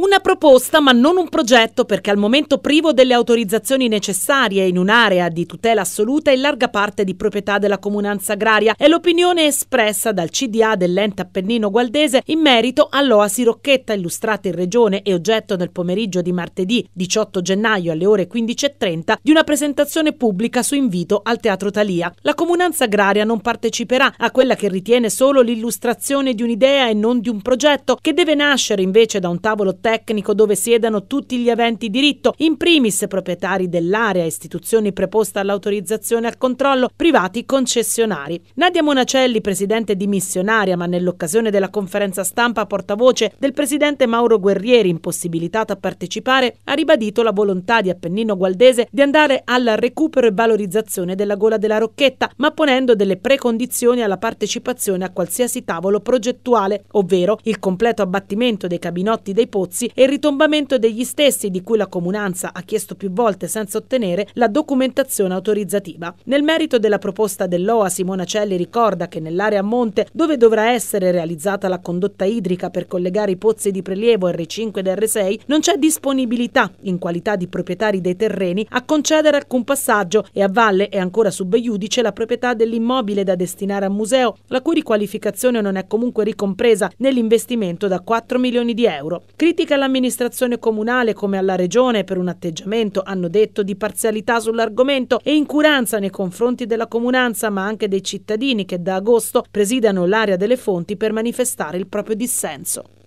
Una proposta ma non un progetto perché al momento privo delle autorizzazioni necessarie in un'area di tutela assoluta in larga parte di proprietà della comunanza agraria è l'opinione espressa dal CDA dell'ente Appennino Gualdese in merito all'Oasi Rocchetta illustrata in regione e oggetto nel pomeriggio di martedì 18 gennaio alle ore 15.30 di una presentazione pubblica su invito al Teatro Talia. La comunanza agraria non parteciperà a quella che ritiene solo l'illustrazione di un'idea e non di un progetto che deve nascere invece da un tavolo tecnico tecnico dove siedano tutti gli aventi diritto, in primis proprietari dell'area, istituzioni preposte all'autorizzazione e al controllo, privati concessionari. Nadia Monacelli, presidente dimissionaria, ma nell'occasione della conferenza stampa portavoce del presidente Mauro Guerrieri, impossibilitato a partecipare, ha ribadito la volontà di Appennino Gualdese di andare al recupero e valorizzazione della gola della Rocchetta, ma ponendo delle precondizioni alla partecipazione a qualsiasi tavolo progettuale, ovvero il completo abbattimento dei cabinotti dei pozzi servizi e il ritombamento degli stessi di cui la comunanza ha chiesto più volte senza ottenere la documentazione autorizzativa. Nel merito della proposta dell'OA, Simona Celli ricorda che nell'area a monte, dove dovrà essere realizzata la condotta idrica per collegare i pozzi di prelievo R5 ed R6, non c'è disponibilità, in qualità di proprietari dei terreni, a concedere alcun passaggio e a valle è ancora sub iudice la proprietà dell'immobile da destinare a museo, la cui riqualificazione non è comunque ricompresa nell'investimento da 4 milioni di euro. Critica critica all'amministrazione comunale come alla regione per un atteggiamento, hanno detto, di parzialità sull'argomento e incuranza nei confronti della comunanza ma anche dei cittadini che da agosto presidiano l'area delle fonti per manifestare il proprio dissenso.